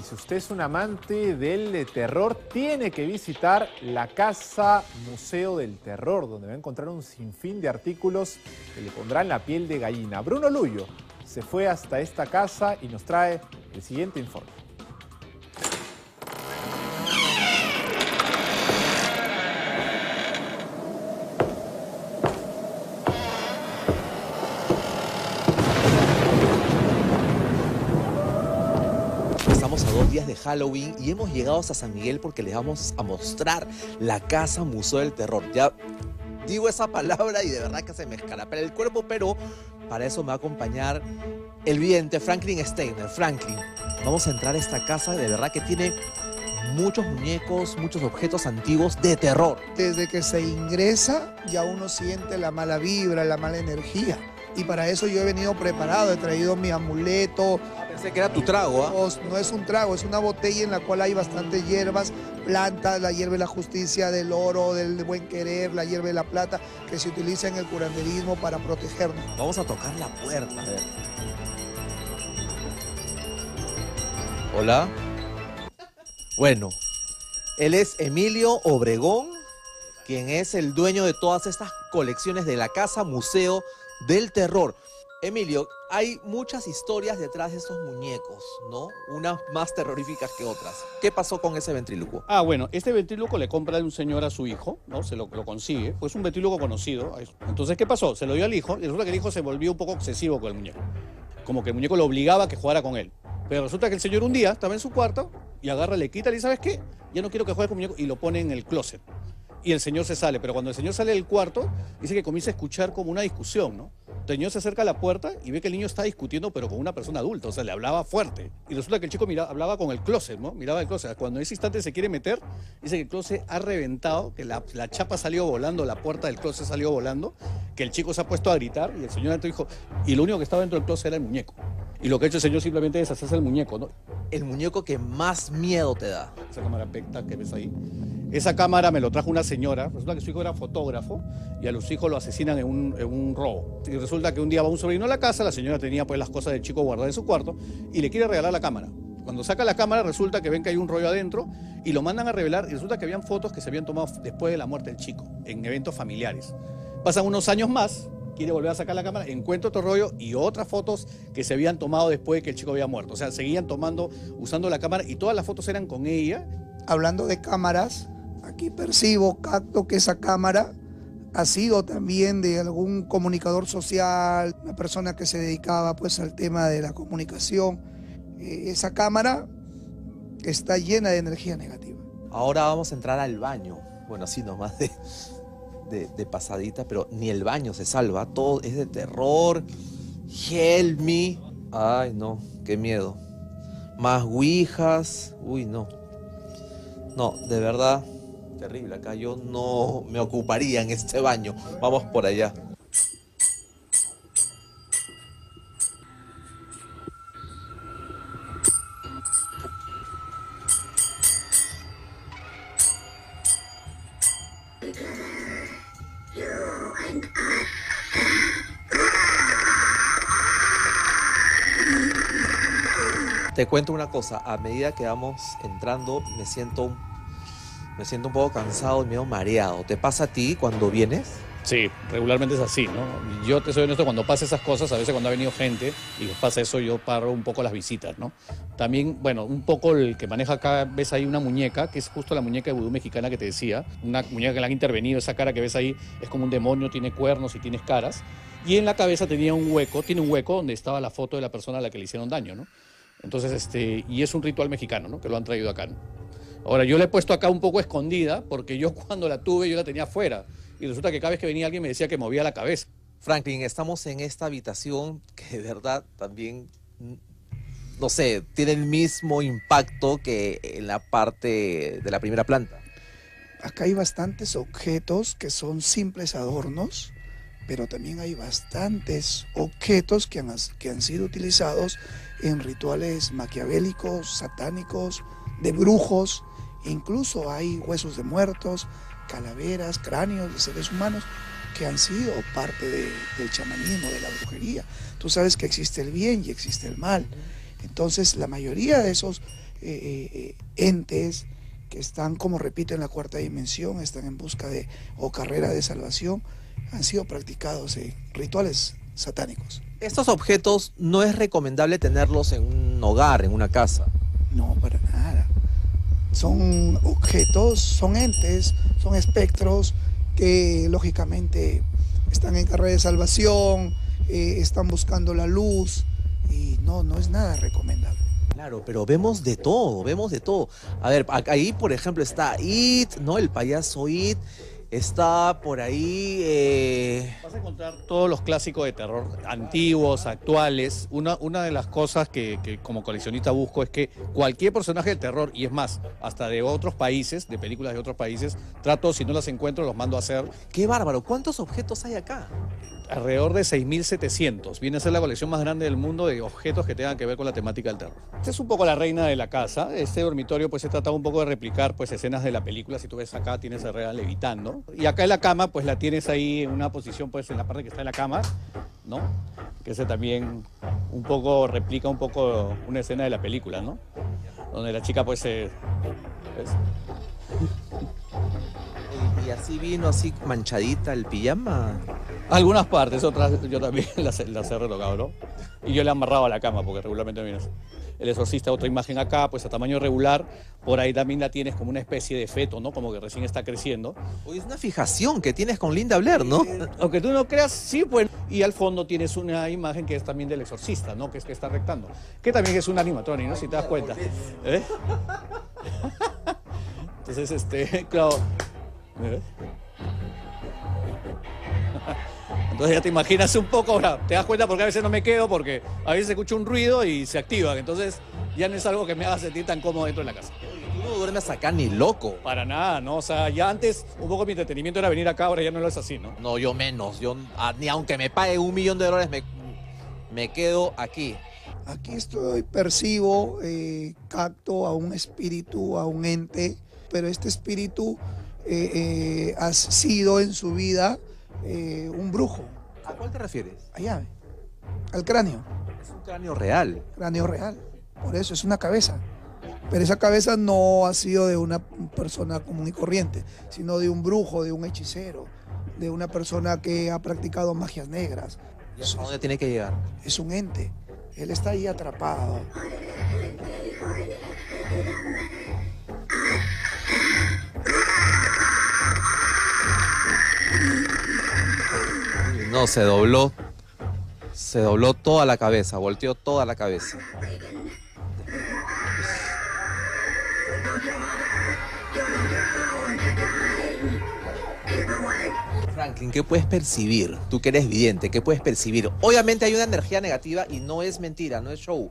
Y si usted es un amante del terror, tiene que visitar la Casa Museo del Terror, donde va a encontrar un sinfín de artículos que le pondrán la piel de gallina. Bruno Luyo se fue hasta esta casa y nos trae el siguiente informe. Halloween y hemos llegado hasta San Miguel porque les vamos a mostrar la Casa Museo del Terror. Ya digo esa palabra y de verdad que se me escarapela el cuerpo, pero para eso me va a acompañar el vidente Franklin Steiner. Franklin, vamos a entrar a esta casa, de verdad que tiene muchos muñecos, muchos objetos antiguos de terror. Desde que se ingresa ya uno siente la mala vibra, la mala energía. Y para eso yo he venido preparado, he traído mi amuleto. Pensé que era tu trago, ¿ah? No, no es un trago, es una botella en la cual hay bastantes hierbas, plantas, la hierba de la justicia, del oro, del buen querer, la hierba de la plata, que se utiliza en el curanderismo para protegernos. Vamos a tocar la puerta. A ver. Hola. Bueno, él es Emilio Obregón, quien es el dueño de todas estas colecciones de la Casa Museo del Terror. Emilio, hay muchas historias detrás de estos muñecos, ¿no? Unas más terroríficas que otras. ¿Qué pasó con ese ventrílocuo? Ah, bueno, este ventríloco le compra un señor a su hijo, ¿no? Se lo, consigue, pues es un ventríloco conocido. Entonces, ¿qué pasó? Se lo dio al hijo y resulta que el hijo se volvió un poco obsesivo con el muñeco. Como que el muñeco lo obligaba a que jugara con él. Pero resulta que el señor un día estaba en su cuarto y agarra, le quita y ¿sabes qué? Ya no quiero que juegues con el muñeco y lo pone en el closet. Y el señor se sale, pero cuando el señor sale del cuarto, dice que comienza a escuchar como una discusión, ¿no? El señor se acerca a la puerta y ve que el niño está discutiendo, pero con una persona adulta, o sea, le hablaba fuerte. Y resulta que el chico mira, hablaba con el closet, ¿no? Miraba el closet. Cuando en ese instante se quiere meter, dice que el closet ha reventado, que la, la chapa salió volando, la puerta del closet salió volando, que el chico se ha puesto a gritar y el señor adentro dijo, y lo único que estaba dentro del closet era el muñeco. Y lo que ha hecho el señor simplemente es hacerse el muñeco, ¿no? El muñeco que más miedo te da. Esa cámara pecta que ves ahí. Esa cámara me lo trajo una señora, resulta que su hijo era fotógrafo y a los hijos lo asesinan en un, en un robo. Y resulta que un día va un sobrino a la casa, la señora tenía pues las cosas del chico guardadas en su cuarto y le quiere regalar la cámara. Cuando saca la cámara resulta que ven que hay un rollo adentro y lo mandan a revelar y resulta que habían fotos que se habían tomado después de la muerte del chico, en eventos familiares. Pasan unos años más, quiere volver a sacar la cámara, encuentra otro rollo y otras fotos que se habían tomado después de que el chico había muerto. O sea, seguían tomando, usando la cámara y todas las fotos eran con ella. Hablando de cámaras, aquí percibo, capto que esa cámara ha sido también de algún comunicador social, una persona que se dedicaba pues al tema de la comunicación. Eh, esa cámara está llena de energía negativa. Ahora vamos a entrar al baño. Bueno, así nomás de, de, de pasadita, pero ni el baño se salva. Todo es de terror. Help me. Ay, no, qué miedo. Más ouijas. Uy, no. No, de verdad, terrible. Acá yo no me ocuparía en este baño. Vamos por allá. Te cuento una cosa, a medida que vamos entrando me siento, me siento un poco cansado y medio mareado. ¿Te pasa a ti cuando vienes? Sí, regularmente es así, ¿no? Yo te soy honesto, cuando pasa esas cosas, a veces cuando ha venido gente y les pasa eso, yo paro un poco las visitas, ¿no? También, bueno, un poco el que maneja acá, ves ahí una muñeca, que es justo la muñeca de vudú mexicana que te decía, una muñeca que le han intervenido, esa cara que ves ahí es como un demonio, tiene cuernos y tiene caras, y en la cabeza tenía un hueco, tiene un hueco donde estaba la foto de la persona a la que le hicieron daño, ¿no? Entonces, este, y es un ritual mexicano, ¿no? Que lo han traído acá. ¿no? Ahora, yo la he puesto acá un poco escondida, porque yo cuando la tuve, yo la tenía afuera. Y resulta que cada vez que venía alguien me decía que movía la cabeza. Franklin, estamos en esta habitación que de verdad también, no sé, tiene el mismo impacto que en la parte de la primera planta. Acá hay bastantes objetos que son simples adornos, pero también hay bastantes objetos que han, que han sido utilizados en rituales maquiavélicos, satánicos, de brujos, incluso hay huesos de muertos, calaveras, cráneos de seres humanos que han sido parte de, del chamanismo, de la brujería. Tú sabes que existe el bien y existe el mal. Entonces la mayoría de esos eh, entes que están, como repito, en la cuarta dimensión, están en busca de o carrera de salvación, han sido practicados en rituales satánicos. Estos objetos no es recomendable tenerlos en un hogar, en una casa. No, para nada. Son objetos, son entes, son espectros que lógicamente están en carrera de salvación, eh, están buscando la luz y no, no es nada recomendable. Claro, pero vemos de todo, vemos de todo. A ver, ahí por ejemplo está It, ¿no? El payaso It. Está por ahí. Eh... Vas a encontrar todos los clásicos de terror, antiguos, actuales. Una, una de las cosas que, que, como coleccionista busco es que cualquier personaje de terror, y es más, hasta de otros países, de películas de otros países, trato, si no las encuentro, los mando a hacer. ¡Qué bárbaro! ¿Cuántos objetos hay acá? Alrededor de 6.700. Viene a ser la colección más grande del mundo de objetos que tengan que ver con la temática del terror. Esta es un poco la reina de la casa. Este dormitorio pues se trata un poco de replicar pues escenas de la película. Si tú ves acá tienes a Herrera levitando. Y acá en la cama pues la tienes ahí en una posición pues en la parte que está en la cama, ¿no? Que ese también un poco replica un poco una escena de la película, ¿no? Donde la chica pues se... ¿Y así vino así manchadita el pijama? Algunas partes, otras yo también las, las he retocado, ¿no? Y yo le he amarrado a la cama porque regularmente viene El exorcista, otra imagen acá, pues a tamaño regular. Por ahí también la tienes como una especie de feto, ¿no? Como que recién está creciendo. Oye, es una fijación que tienes con Linda Blair, ¿no? aunque tú no creas, sí, pues. Y al fondo tienes una imagen que es también del exorcista, ¿no? Que es que está rectando. Que también es un animatronic, ¿no? Si te das cuenta. ¿Eh? Entonces, este, claro. ¿Eh? Entonces ya te imaginas un poco, ahora te das cuenta porque a veces no me quedo, porque a veces escucho un ruido y se activa. Entonces ya no es algo que me haga sentir tan cómodo dentro de la casa. Tú no duermes acá ni loco. Para nada, ¿no? O sea, ya antes un poco mi entretenimiento era venir acá, ahora ya no lo es así, ¿no? No, yo menos. Yo, ah, ni aunque me pague un millón de dólares, me, me quedo aquí. Aquí estoy, percibo, eh, capto a un espíritu, a un ente, pero este espíritu eh, eh, ha sido en su vida eh, un brujo. ¿A cuál te refieres? Allá, al cráneo. Es un cráneo real. Cráneo real. Por eso es una cabeza. Pero esa cabeza no ha sido de una persona común y corriente, sino de un brujo, de un hechicero, de una persona que ha practicado magias negras. ¿A dónde tiene que llegar? Es un ente. Él está ahí atrapado. No, se dobló. Se dobló toda la cabeza, volteó toda la cabeza. Franklin, ¿qué puedes percibir? Tú que eres vidente, ¿qué puedes percibir? Obviamente hay una energía negativa y no es mentira, no es show.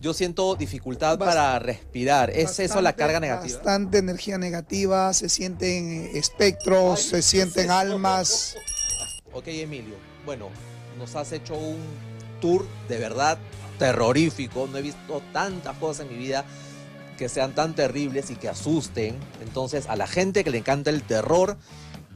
Yo siento dificultad para respirar. ¿Es eso la carga negativa? Bastante energía negativa, se sienten espectros, se sienten almas. Ok, Emilio. Bueno, nos has hecho un tour de verdad terrorífico. No he visto tantas cosas en mi vida que sean tan terribles y que asusten. Entonces, a la gente que le encanta el terror,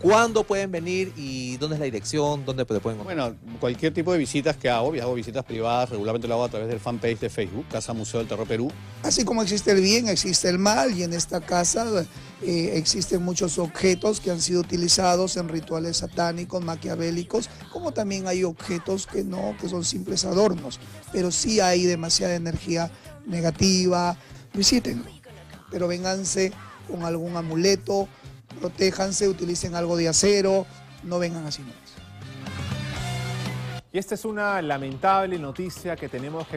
¿Cuándo pueden venir y dónde es la dirección? ¿Dónde pueden encontrar? Bueno, cualquier tipo de visitas que hago, hago visitas privadas, regularmente lo hago a través del fanpage de Facebook, Casa Museo del Terror Perú. Así como existe el bien, existe el mal y en esta casa eh, existen muchos objetos que han sido utilizados en rituales satánicos, maquiavélicos, como también hay objetos que no, que son simples adornos, pero sí hay demasiada energía negativa. Visiten, pero vénganse con algún amuleto, protéjanse, utilicen algo de acero, no vengan así Y esta es una lamentable noticia que tenemos que